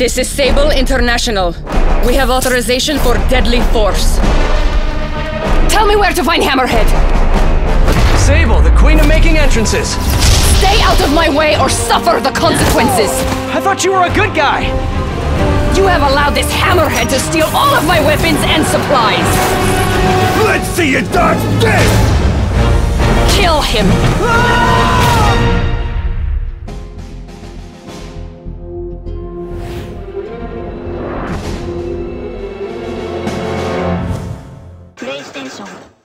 This is Sable International. We have authorization for deadly force. Tell me where to find Hammerhead. Sable, the queen of making entrances. Stay out of my way or suffer the consequences. I thought you were a good guy. You have allowed this Hammerhead to steal all of my weapons and supplies. Let's see you dodge this! Kill him. Ah! 英雄。